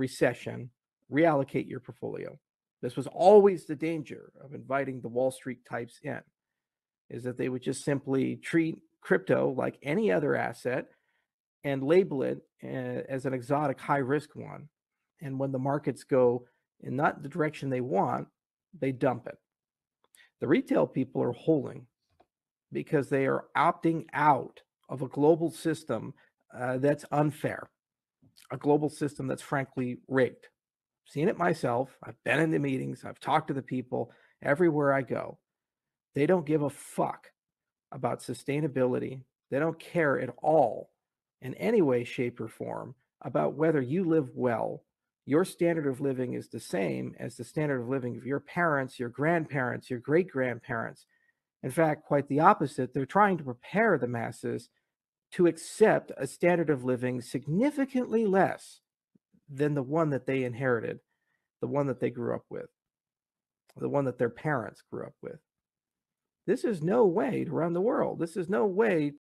recession, reallocate your portfolio. This was always the danger of inviting the Wall Street types in, is that they would just simply treat crypto like any other asset and label it uh, as an exotic high risk one. And when the markets go in not the direction they want, they dump it. The retail people are holding because they are opting out of a global system uh, that's unfair, a global system that's frankly rigged. seen it myself. I've been in the meetings, I've talked to the people everywhere I go. They don't give a fuck about sustainability. They don't care at all in any way, shape, or form about whether you live well. Your standard of living is the same as the standard of living of your parents, your grandparents, your great grandparents. In fact, quite the opposite. They're trying to prepare the masses to accept a standard of living significantly less than the one that they inherited, the one that they grew up with, the one that their parents grew up with. This is no way to run the world. This is no way